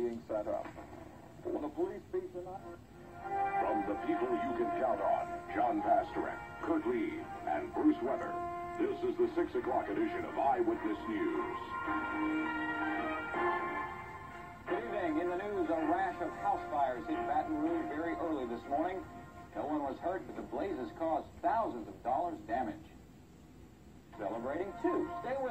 being set up. Will the police be tonight? From the people you can count on, John Pastorek, Kurt Lee, and Bruce Webber. This is the 6 o'clock edition of Eyewitness News. Good evening. In the news, a rash of house fires hit Baton Rouge very early this morning. No one was hurt, but the blazes caused thousands of dollars damage. Celebrating, too. Stay with